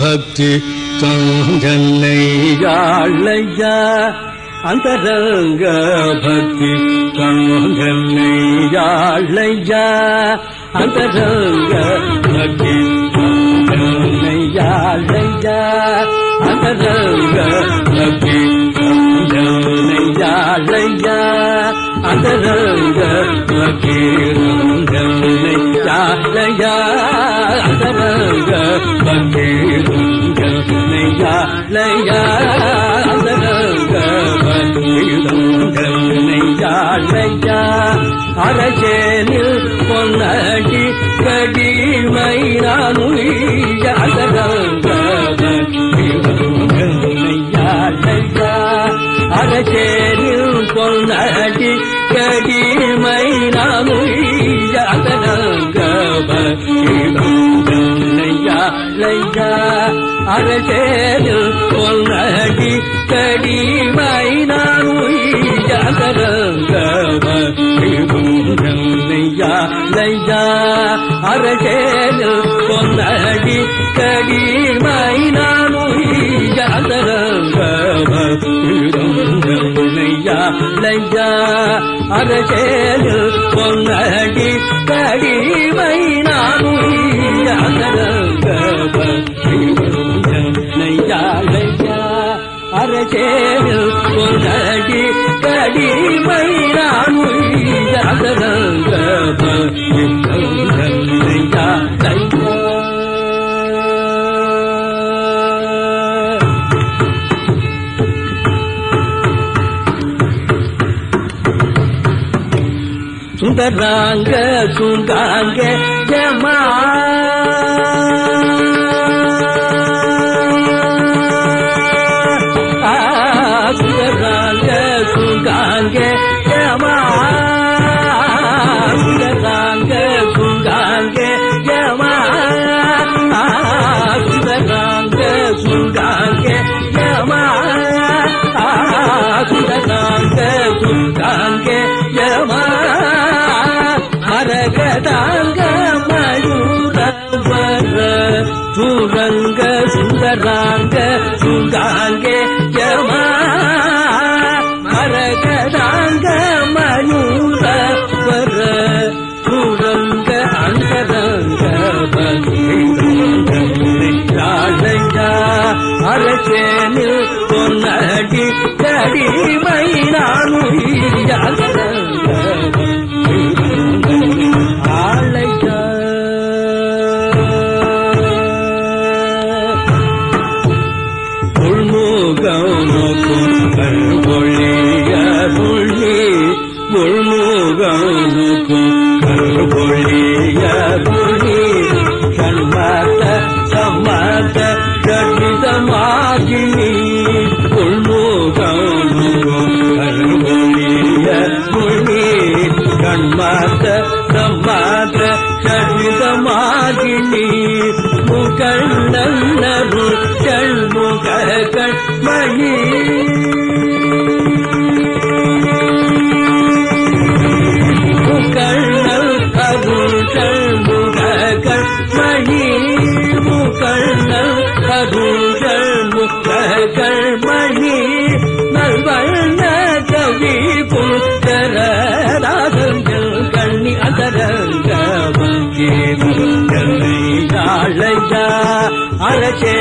பக்தி தங்கன்னை யாழையா அந்தரங்க பக்தி தங்கன்னை யாழையா அந்தரங்க பக்தி தங்கன்னை யாழையா அந்தரங்க பக்தி தங்கன்னை யாழையா அந்தரங்க பக்தி தங்கன்னை யாழையா அந்தரங்க பக்தி யாழையா அந்தரங்க பக்தி தங்கன்னை யாழையா அரசேனில் பொன்னடி கடிமை நானுய அந்தரங்க பக்தி தங்கன்னை யாழையா அரசேனில் பொன்னடி கடிமை நானுய அந்தரங்க பக்தி தங்கன்னை யாழையா அரசேனில் பொன்னடி கடிமை நானுய அந்தரங்க பக்தி தங்கன்னை யாழையா அரசேனில் பொன்னடி கடிமை நானுய அந்தரங்க பக்தி தங்கன்னை யாழையா கடிமை நானுய அந்தரங்க அரசேனில் பொன்னடி கடிமை நானுய அந்தரங்க பக்தி தங்கன்னை யாழையா சுந்தராங்க சுங்காங்க ஜமா அரசேனில் பொன்னடி கடிமை நானுய அந்தரங்க ஆளையா உள்முகனுக்கும் கருபொழிய புள்ளி உள்முகனுக்கும் கருபொழிய புள்ளி கடிதமாகினி உள்முகனுக்கும் கருபொழிய கண்மாத்த சம்மாத்த கடிதமாகினி முகண்ணரு கண்முக கண்மணி மணி நல்வண்ண கவி புத்தரதாசங்கள் கண்ணி அதரங்க யாழையா அரசே